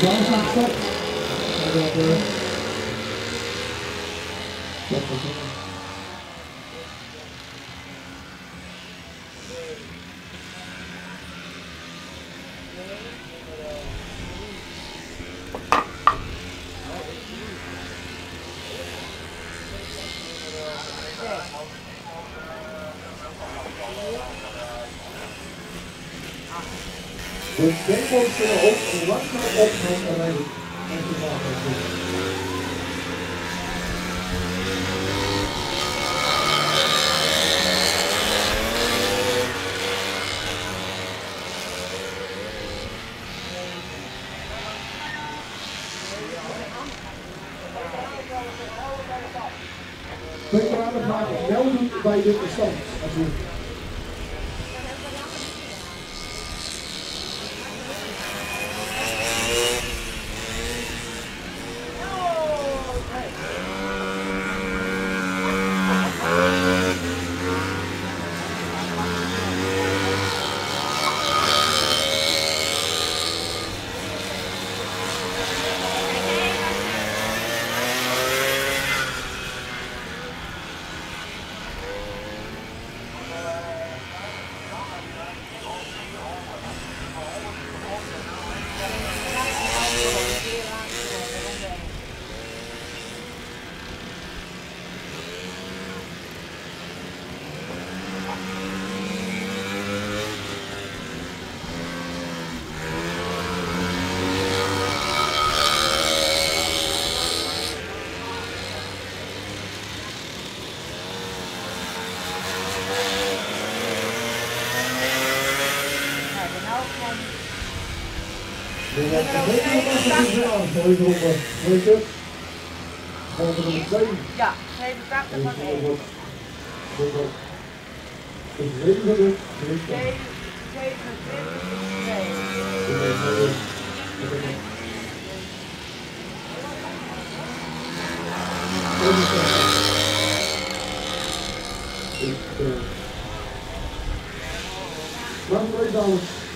Jangan sampai ada ada. Thank you. Dus denkwoord kunnen op, hoe langzaam opgaan en wij en te maken. Kun je aan de vraag wel bij dit bestand? Ja, 87 van 1. Goed op. Dus reden we dus. 27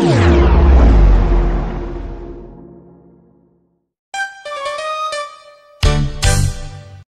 Yeah.